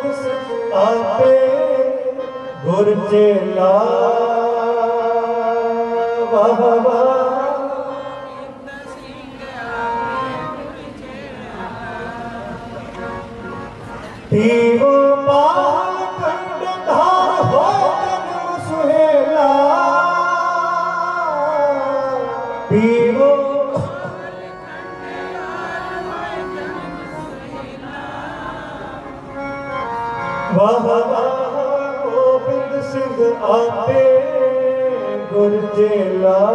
आपे गुरजे ला वाह वाह पीवो पाल खंड धार हो जन्म सुहेला पी জেলা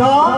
야!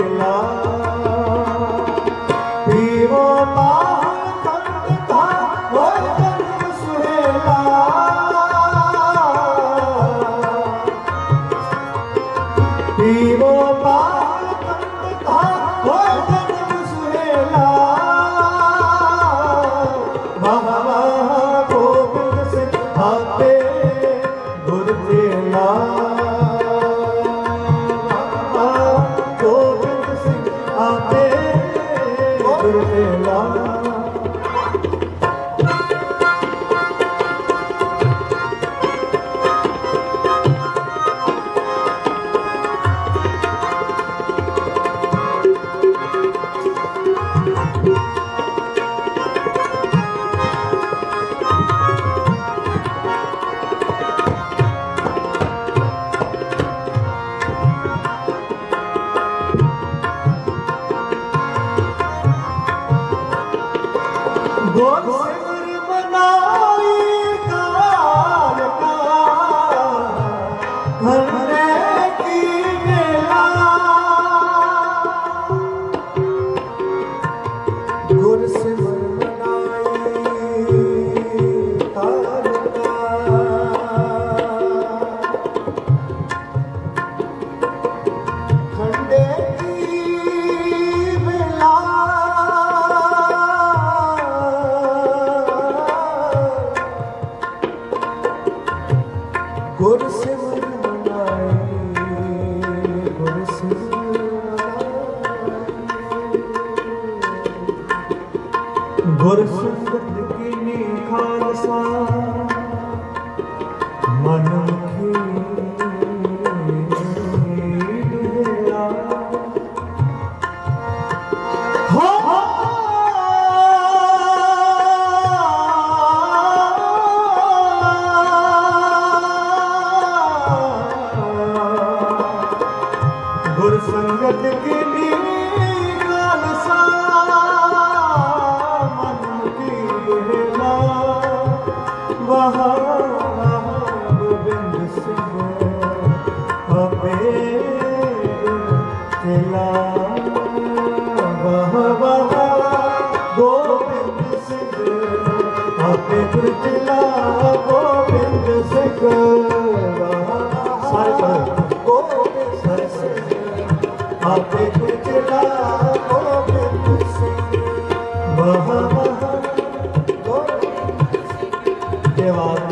ਗੁਰ ਸਿਮਰ ਮਨਾਏ ਗੁਰ ਸਿਮਰ ਮਨਾਏ ਗੁਰ ਸਿਮਰ ਜਗਤ ਕੀ ਦੀਵੀ ਖਾਲਸਾ ਮਨ ਕੀ ਲਾ ਵਹਾ ਗੋਬਿੰਦ ਸਿੰਘ ਆਪੇ ਗੁਰਚਲਾ ਗੋਬਿੰਦ ਸਿੰਘ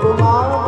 tomorrow.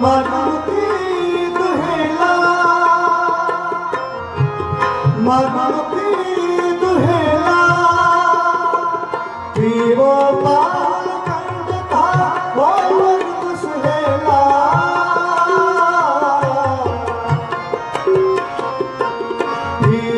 ਮਨੁੱਖੀ ਦੁਹੇਲਾ ਮਨੁੱਖੀ ਦੁਹੇਲਾ ਪੀਵੋ ਪਾਲ ਕੰਦਤਾ ਬੋਲ ਸੁਹੇਲਾ ਪੀਵੋ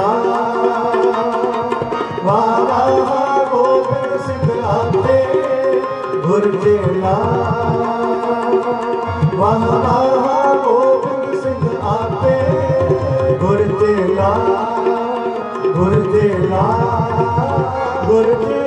ਗੁਰਦੇ ਲਾ ਗੁਰਦੇ ਗੁਰ ਦੇ ਗੁਰ ਦੇ